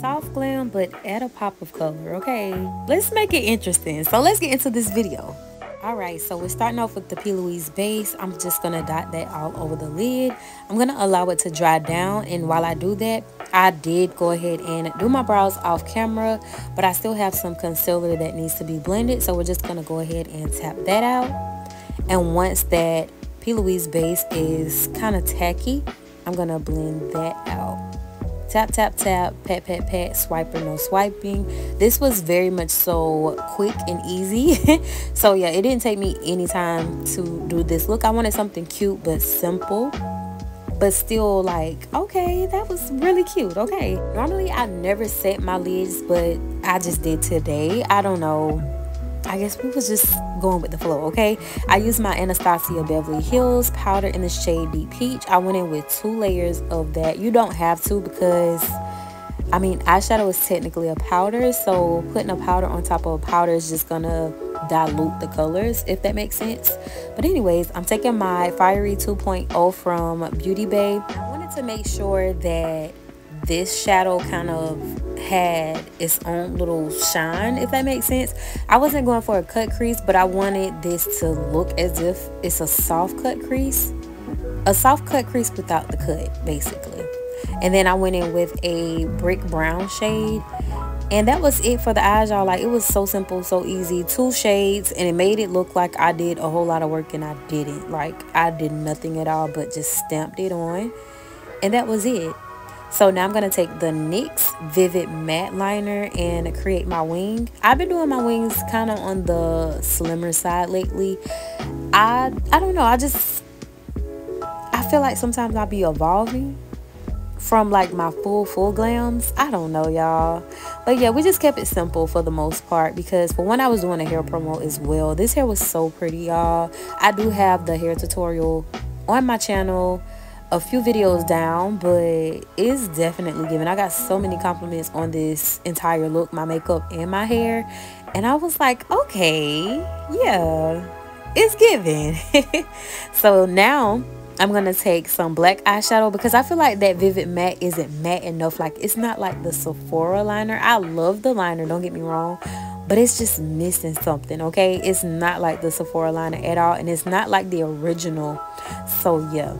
soft glam, but add a pop of color, okay? Let's make it interesting. So let's get into this video. Alright, so we're starting off with the P. Louise base. I'm just to dot that all over the lid. I'm to allow it to dry down. And while I do that, I did go ahead and do my brows off camera. But I still have some concealer that needs to be blended. So we're just to go ahead and tap that out. And once that P. Louise base is kind of tacky, I'm to blend that out tap tap tap pat pat pat swiper no swiping. This was very much so quick and easy. So yeah it didn't take me any time to do this. Look i wanted something cute but simple but still like okay that was really cute. Okay normally i never set my lids but i just did today. I don't know I guess we was just going with the flow, okay? I used my Anastasia Beverly Hills powder in the shade Deep Peach. I went in with two layers of that. You don't have to because, I mean, eyeshadow is technically a powder. So putting a powder on top of a powder is just going to dilute the colors, if that makes sense. But anyways, I'm taking my Fiery 2.0 from Beauty Bay. I wanted to make sure that this shadow kind of had its own little shine if that makes sense. I wasn't going for a cut crease but i wanted this to look as if it's a soft cut crease. A soft cut crease without the cut basically. And then i went in with a brick brown shade and that was it for the eyes y'all. Like it was so simple so easy. Two shades and it made it look like i did a whole lot of work and i didn't. Like i did nothing at all but just stamped it on and that was it so now I'm going to take the NYX Vivid Matte Liner and create my wing. I've been doing my wings kind of on the slimmer side lately. I I don't know. I just I feel like sometimes I'll be evolving from like my full full glams. I don't know y'all. But yeah, we just kept it simple for the most part because for when I was doing a hair promo as well, this hair was so pretty y'all. I do have the hair tutorial on my channel a few videos down but it's definitely given i got so many compliments on this entire look my makeup and my hair. And i was like okay yeah it's given so now i'm gonna take some black eyeshadow because i feel like that vivid matte isn't matte enough. Like it's not like the sephora liner. I love the liner don't get me wrong but it's just missing something okay? It's not like the sephora liner at all and it's not like the original. So yeah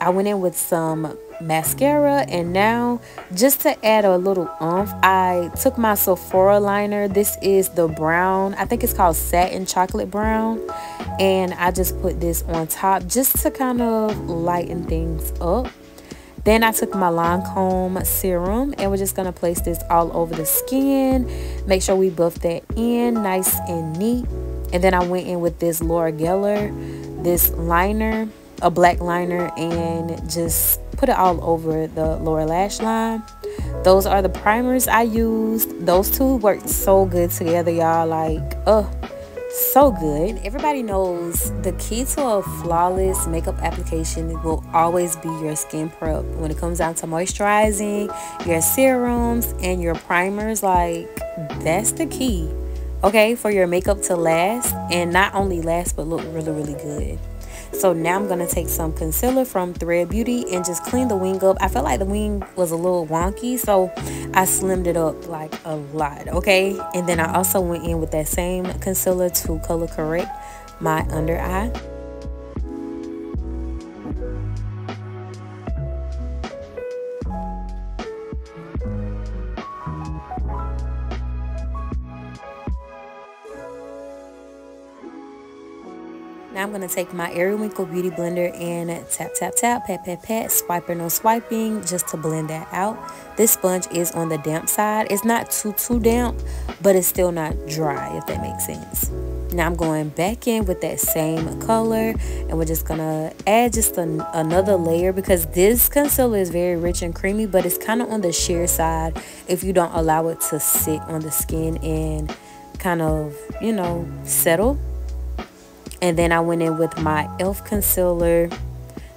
I went in with some mascara and now just to add a little oomph I took my Sephora liner. This is the brown I think it's called satin chocolate brown and I just put this on top just to kind of lighten things up. Then I took my Lancome serum and we're just going to place this all over the skin make sure we buff that in nice and neat. And then I went in with this Laura Geller this liner a black liner and just put it all over the lower lash line. Those are the primers i used. Those two worked so good together y'all. Like oh so good. Everybody knows the key to a flawless makeup application will always be your skin prep. When it comes down to moisturizing your serums and your primers like that's the key okay for your makeup to last. And not only last but look really really good so now I'm going to take some concealer from Thread Beauty and just clean the wing up. I felt like the wing was a little wonky, so I slimmed it up like a lot, okay? And then I also went in with that same concealer to color correct my under eye. Now I'm going to take my Ariwinkle Beauty Blender and tap, tap, tap, pat, pat, pat, swiper, no swiping, just to blend that out. This sponge is on the damp side. It's not too, too damp, but it's still not dry, if that makes sense. Now I'm going back in with that same color and we're just going to add just an, another layer because this concealer is very rich and creamy, but it's kind of on the sheer side if you don't allow it to sit on the skin and kind of, you know, settle and then I went in with my e.l.f. concealer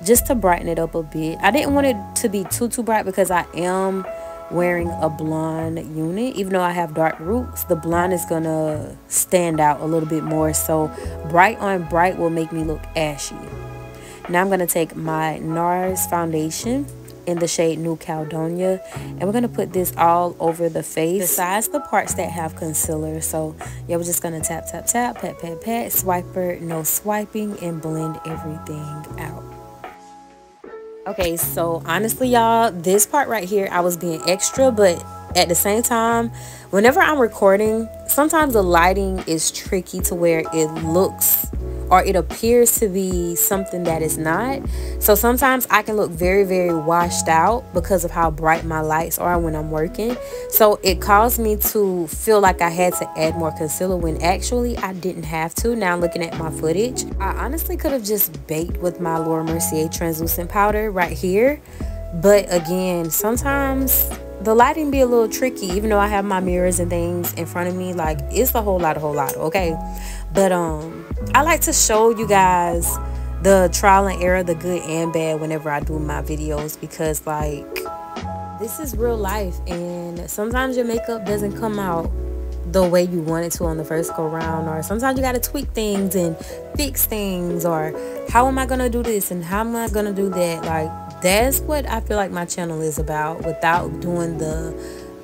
just to brighten it up a bit. I didn't want it to be too, too bright because I am wearing a blonde unit. Even though I have dark roots, the blonde is going to stand out a little bit more. So bright on bright will make me look ashy. Now I'm going to take my NARS foundation in the shade New Caledonia. And we're going to put this all over the face besides the parts that have concealer. So yeah, we're just going to tap, tap, tap, pat, pat, pat, swiper, no swiping, and blend everything out. Okay, so honestly, y'all, this part right here, I was being extra, but at the same time, whenever I'm recording, sometimes the lighting is tricky to where it looks or it appears to be something that is not. So sometimes I can look very, very washed out because of how bright my lights are when I'm working. So it caused me to feel like I had to add more concealer when actually I didn't have to. Now looking at my footage, I honestly could have just baked with my Laura Mercier translucent powder right here. But again, sometimes the lighting be a little tricky even though I have my mirrors and things in front of me like it's a whole lot a whole lot okay but um I like to show you guys the trial and error, the good and bad whenever I do my videos because like this is real life and sometimes your makeup doesn't come out the way you want it to on the first go round or sometimes you got to tweak things and fix things or how am I going to do this and how am I going to do that? Like that's what I feel like my channel is about without doing the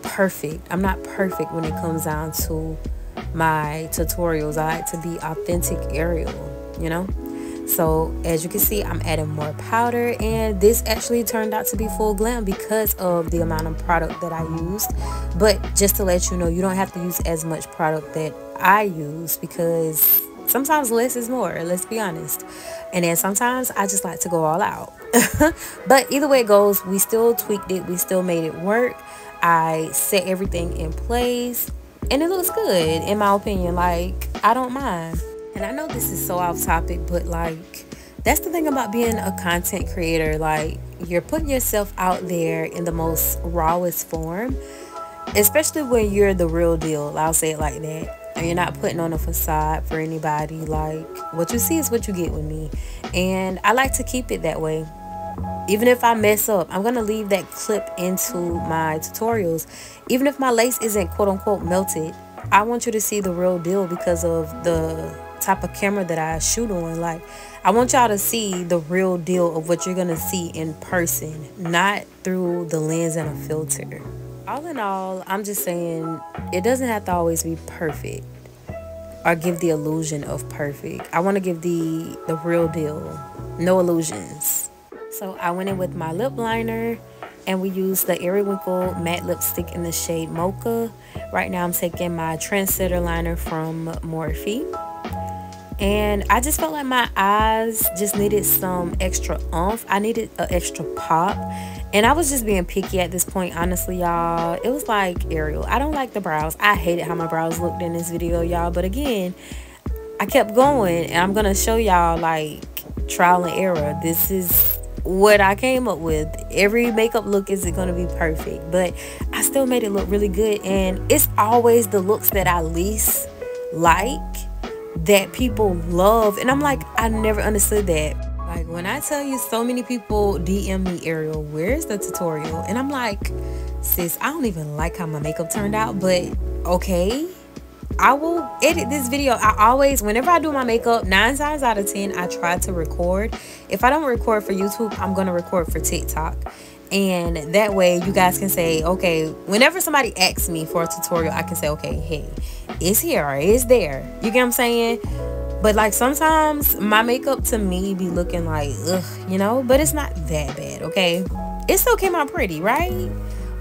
perfect. I'm not perfect when it comes down to my tutorials. I like to be authentic Ariel, you know? So as you can see, I'm adding more powder and this actually turned out to be full glam because of the amount of product that I used. But just to let you know, you don't have to use as much product that I use because sometimes less is more, let's be honest. And then sometimes I just like to go all out. but either way it goes, we still tweaked it. We still made it work. I set everything in place and it looks good in my opinion like i don't mind. And i know this is so off topic but like that's the thing about being a content creator like you're putting yourself out there in the most rawest form especially when you're the real deal i'll say it like that. And you're not putting on a facade for anybody like what you see is what you get with me. And i like to keep it that way even if I mess up, I'm going to leave that clip into my tutorials. Even if my lace isn't quote unquote melted, I want you to see the real deal because of the type of camera that I shoot on. Like, I want y'all to see the real deal of what you're going to see in person, not through the lens and a filter. All in all, I'm just saying it doesn't have to always be perfect or give the illusion of perfect. I want to give the the real deal. No illusions. So I went in with my lip liner and we used the Winkle matte lipstick in the shade Mocha. Right now I'm taking my Trendsetter liner from Morphe. And I just felt like my eyes just needed some extra oomph. I needed an extra pop. And I was just being picky at this point, honestly, y'all. It was like Ariel. I don't like the brows. I hated how my brows looked in this video, y'all. But again, I kept going. And I'm going to show y'all, like, trial and error. This is what I came up with. Every makeup look isn't going to be perfect, but I still made it look really good. And it's always the looks that I least like that people love. And I'm like, I never understood that. Like when I tell you so many people DM me, Ariel, where's the tutorial? And I'm like, sis, I don't even like how my makeup turned out, but okay I will edit this video. I always, whenever I do my makeup, nine times out of 10, I try to record. If I don't record for YouTube, I'm going to record for TikTok. And that way you guys can say, okay, whenever somebody asks me for a tutorial, I can say, okay, hey, it's here or it's there. You get what I'm saying? But like sometimes my makeup to me be looking like, ugh, you know, but it's not that bad, okay? It still came out pretty, right?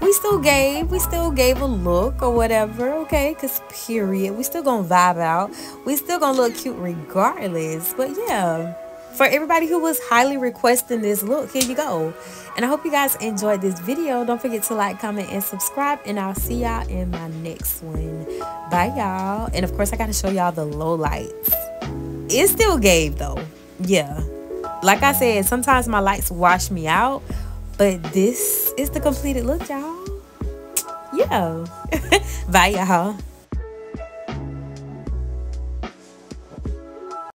We still gave we still gave a look or whatever okay? Because period we still gonna vibe out. We still gonna look cute regardless but yeah. For everybody who was highly requesting this look here you go. And i hope you guys enjoyed this video. Don't forget to like comment and subscribe and i'll see y'all in my next one. Bye y'all. And of course i gotta show y'all the low lights it still gave though. Yeah. Like i said sometimes my lights wash me out but this is the completed look, y'all. Yeah. Bye, y'all.